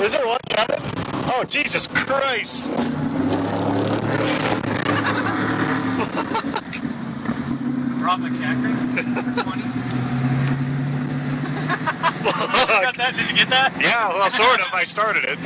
Is there one coming? Oh, Jesus Christ! Rob MacCachren, 20. get that? Did you get that? Yeah, well, sort of. I started it.